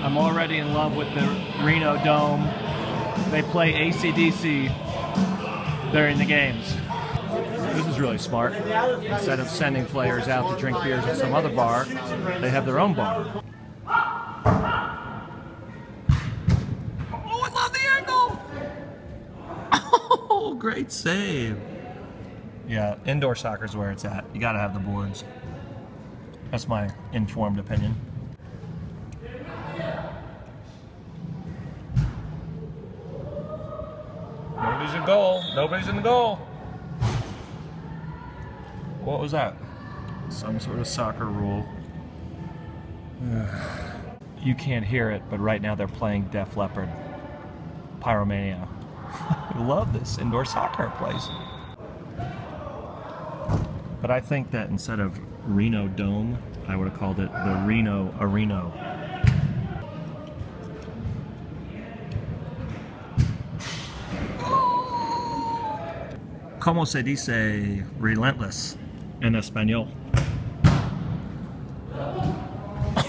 I'm already in love with the Reno Dome. They play ACDC during the games. This is really smart. Instead of sending players out to drink beers at some other bar, they have their own bar. Oh, I love the angle! Oh, great save. Yeah, indoor soccer is where it's at. You gotta have the boards. That's my informed opinion. Nobody's in goal. Nobody's in the goal. What was that? Some sort of soccer rule. you can't hear it, but right now they're playing Def Leppard. Pyromania. I love this indoor soccer place. But I think that instead of Reno Dome, I would have called it the Reno Arena. ¿Cómo se dice relentless en español?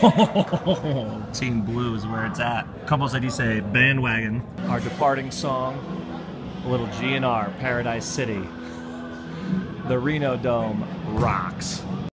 Oh, Team Blue is where it's at. ¿Cómo se dice bandwagon? Our departing song, a little GNR, Paradise City. The Reno Dome rocks.